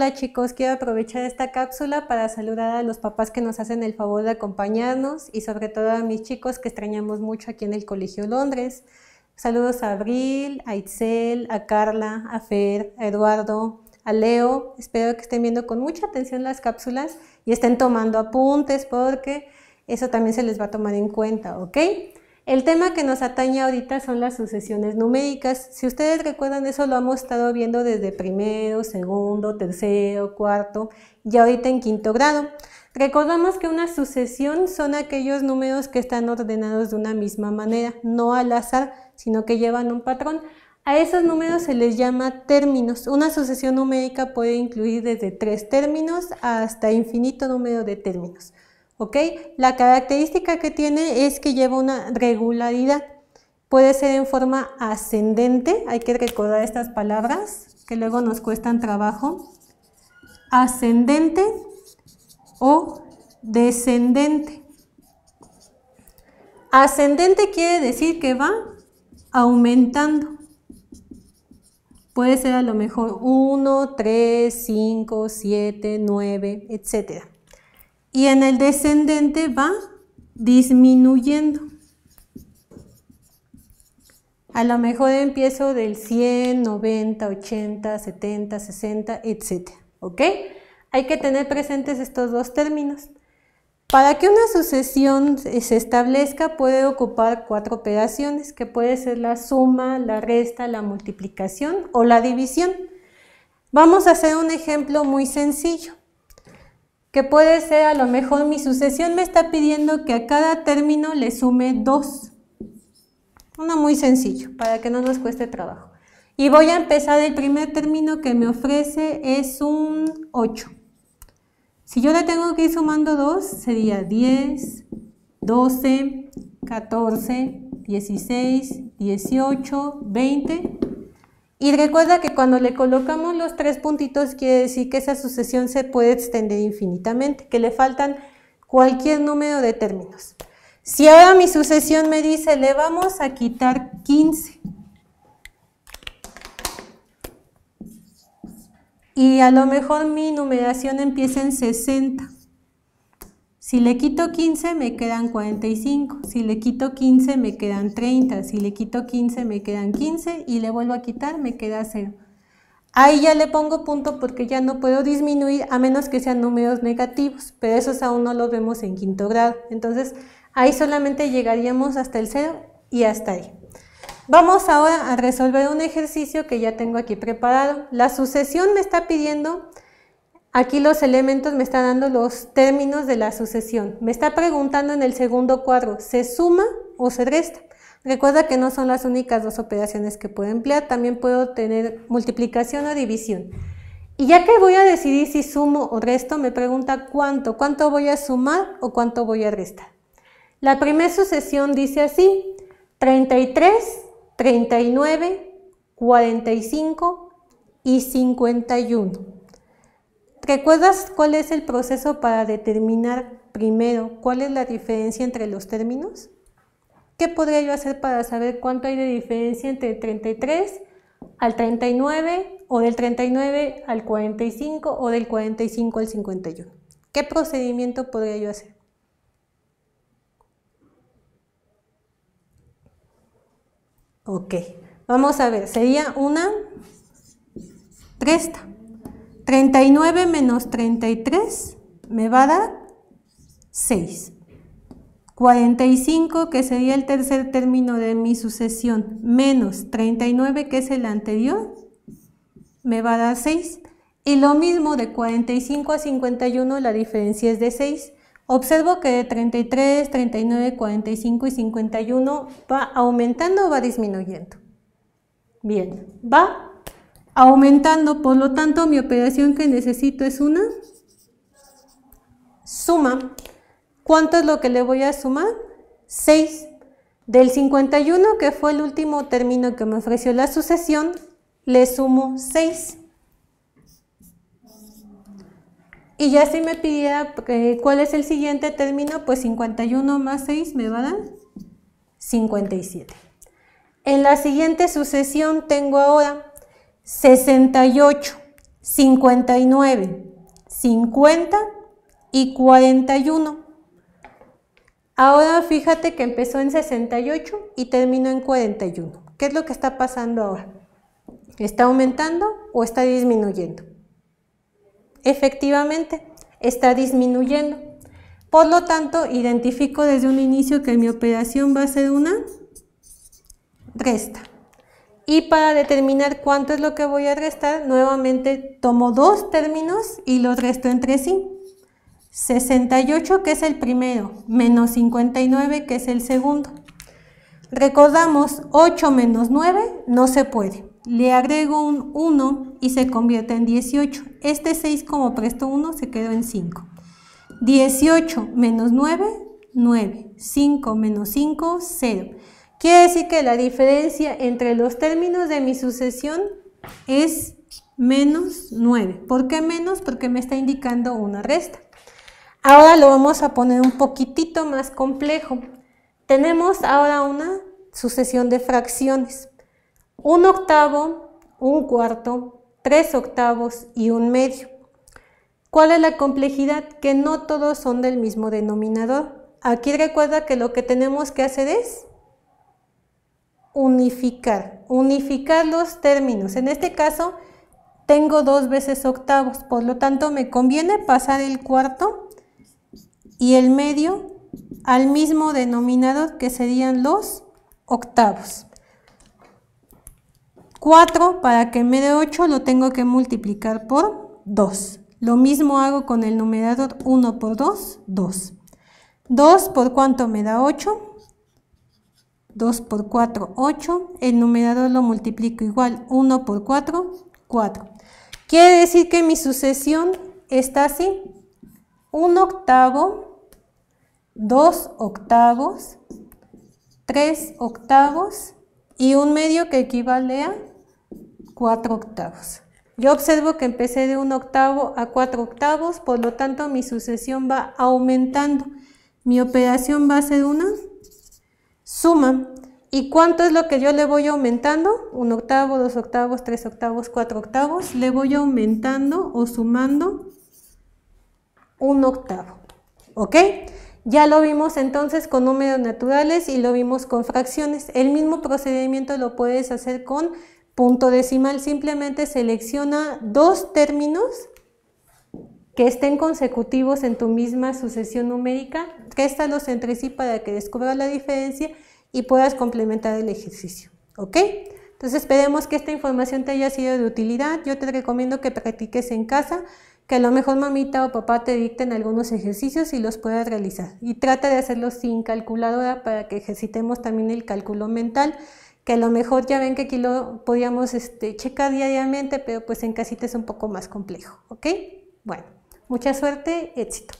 Hola chicos, quiero aprovechar esta cápsula para saludar a los papás que nos hacen el favor de acompañarnos y sobre todo a mis chicos que extrañamos mucho aquí en el Colegio Londres. Saludos a Abril, a Itzel, a Carla, a Fer, a Eduardo, a Leo. Espero que estén viendo con mucha atención las cápsulas y estén tomando apuntes porque eso también se les va a tomar en cuenta, ¿ok? El tema que nos atañe ahorita son las sucesiones numéricas. Si ustedes recuerdan, eso lo hemos estado viendo desde primero, segundo, tercero, cuarto y ahorita en quinto grado. Recordamos que una sucesión son aquellos números que están ordenados de una misma manera, no al azar, sino que llevan un patrón. A esos números se les llama términos. Una sucesión numérica puede incluir desde tres términos hasta infinito número de términos. ¿Ok? La característica que tiene es que lleva una regularidad. Puede ser en forma ascendente, hay que recordar estas palabras que luego nos cuestan trabajo. Ascendente o descendente. Ascendente quiere decir que va aumentando. Puede ser a lo mejor 1, 3, 5, 7, 9, etcétera y en el descendente va disminuyendo. A lo mejor empiezo del 100, 90, 80, 70, 60, etc. ¿Ok? Hay que tener presentes estos dos términos. Para que una sucesión se establezca puede ocupar cuatro operaciones, que puede ser la suma, la resta, la multiplicación o la división. Vamos a hacer un ejemplo muy sencillo que puede ser a lo mejor mi sucesión me está pidiendo que a cada término le sume 2. Uno muy sencillo, para que no nos cueste trabajo. Y voy a empezar, el primer término que me ofrece es un 8. Si yo le tengo que ir sumando 2, sería 10, 12, 14, 16, 18, 20, y recuerda que cuando le colocamos los tres puntitos quiere decir que esa sucesión se puede extender infinitamente, que le faltan cualquier número de términos. Si ahora mi sucesión me dice, le vamos a quitar 15. Y a lo mejor mi numeración empieza en 60. Si le quito 15 me quedan 45, si le quito 15 me quedan 30, si le quito 15 me quedan 15 y le vuelvo a quitar me queda 0. Ahí ya le pongo punto porque ya no puedo disminuir a menos que sean números negativos, pero esos aún no los vemos en quinto grado. Entonces ahí solamente llegaríamos hasta el 0 y hasta ahí. Vamos ahora a resolver un ejercicio que ya tengo aquí preparado. La sucesión me está pidiendo Aquí los elementos me están dando los términos de la sucesión. Me está preguntando en el segundo cuadro, ¿se suma o se resta? Recuerda que no son las únicas dos operaciones que puedo emplear, también puedo tener multiplicación o división. Y ya que voy a decidir si sumo o resto, me pregunta cuánto, cuánto voy a sumar o cuánto voy a restar. La primera sucesión dice así, 33, 39, 45 y 51. ¿Recuerdas cuál es el proceso para determinar primero cuál es la diferencia entre los términos? ¿Qué podría yo hacer para saber cuánto hay de diferencia entre el 33 al 39 o del 39 al 45 o del 45 al 51? ¿Qué procedimiento podría yo hacer? Ok, vamos a ver, sería una resta. 39 menos 33 me va a dar 6. 45, que sería el tercer término de mi sucesión, menos 39, que es el anterior, me va a dar 6. Y lo mismo de 45 a 51, la diferencia es de 6. Observo que de 33, 39, 45 y 51 va aumentando o va disminuyendo. Bien, va aumentando, por lo tanto mi operación que necesito es una suma. ¿Cuánto es lo que le voy a sumar? 6. Del 51, que fue el último término que me ofreció la sucesión, le sumo 6. Y ya si me pidiera eh, cuál es el siguiente término, pues 51 más 6 me va a dar 57. En la siguiente sucesión tengo ahora 68. 59, 50 y 41. Ahora fíjate que empezó en 68 y terminó en 41. ¿Qué es lo que está pasando ahora? ¿Está aumentando o está disminuyendo? Efectivamente, está disminuyendo. Por lo tanto, identifico desde un inicio que mi operación va a ser una resta. Y para determinar cuánto es lo que voy a restar, nuevamente tomo dos términos y los resto entre sí. 68 que es el primero, menos 59 que es el segundo. Recordamos, 8 menos 9 no se puede. Le agrego un 1 y se convierte en 18. Este 6 como presto 1 se quedó en 5. 18 menos 9, 9. 5 menos 5, 0. Quiere decir que la diferencia entre los términos de mi sucesión es menos 9. ¿Por qué menos? Porque me está indicando una resta. Ahora lo vamos a poner un poquitito más complejo. Tenemos ahora una sucesión de fracciones. Un octavo, un cuarto, tres octavos y un medio. ¿Cuál es la complejidad? Que no todos son del mismo denominador. Aquí recuerda que lo que tenemos que hacer es unificar, unificar los términos. En este caso, tengo dos veces octavos, por lo tanto me conviene pasar el cuarto y el medio al mismo denominador que serían los octavos. 4 para que me dé 8 lo tengo que multiplicar por 2. Lo mismo hago con el numerador 1 por 2, 2. 2 por cuánto me da 8, 2 por 4, 8. El numerador lo multiplico igual. 1 por 4, 4. Quiere decir que mi sucesión está así. 1 octavo, 2 octavos, 3 octavos y un medio que equivale a 4 octavos. Yo observo que empecé de 1 octavo a 4 octavos, por lo tanto mi sucesión va aumentando. Mi operación va a ser una suma. ¿Y cuánto es lo que yo le voy aumentando? Un octavo, dos octavos, tres octavos, cuatro octavos. Le voy aumentando o sumando un octavo. ¿Ok? Ya lo vimos entonces con números naturales y lo vimos con fracciones. El mismo procedimiento lo puedes hacer con punto decimal. Simplemente selecciona dos términos que estén consecutivos en tu misma sucesión numérica, réstalos entre sí para que descubras la diferencia y puedas complementar el ejercicio. ¿Ok? Entonces esperemos que esta información te haya sido de utilidad. Yo te recomiendo que practiques en casa, que a lo mejor mamita o papá te dicten algunos ejercicios y los puedas realizar. Y trata de hacerlos sin calculadora para que ejercitemos también el cálculo mental, que a lo mejor ya ven que aquí lo podíamos este, checar diariamente, pero pues en casita es un poco más complejo. ¿Ok? Bueno. Mucha suerte, éxito.